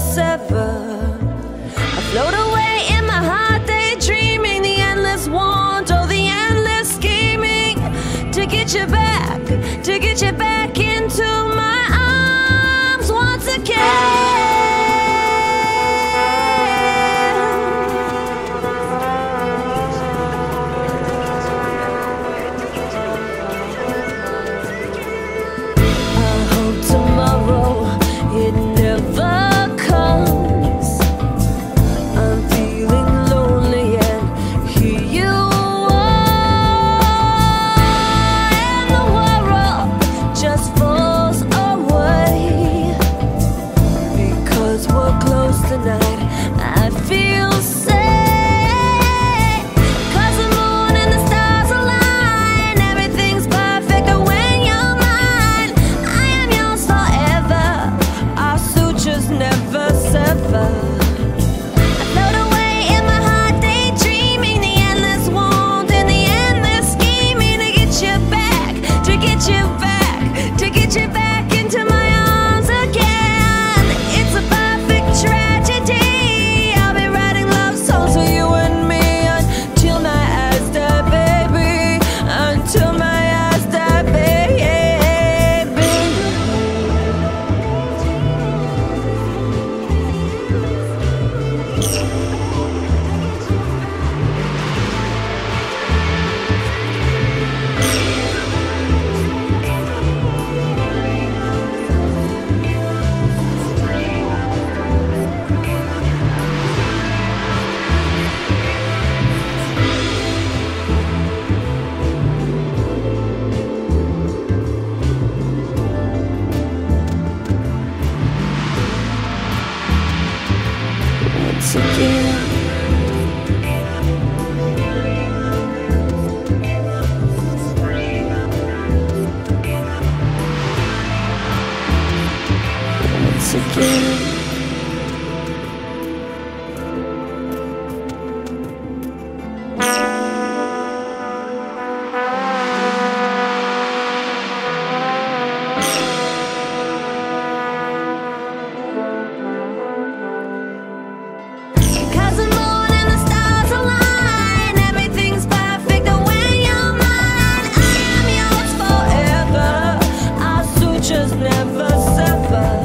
sever. I float away in my heart, daydreaming the endless want, oh, the endless scheming to get you back, to get you back into my arms once again. close tonight. You. suffer.